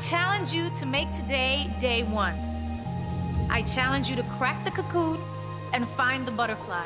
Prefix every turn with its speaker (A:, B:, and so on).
A: challenge you to make today day one. I challenge you to crack the cocoon and find the butterfly.